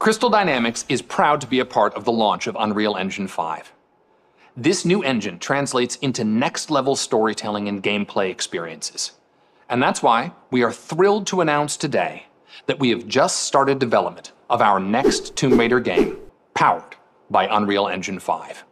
Crystal Dynamics is proud to be a part of the launch of Unreal Engine 5. This new engine translates into next level storytelling and gameplay experiences. And that's why we are thrilled to announce today that we have just started development of our next Tomb Raider game, powered by Unreal Engine 5.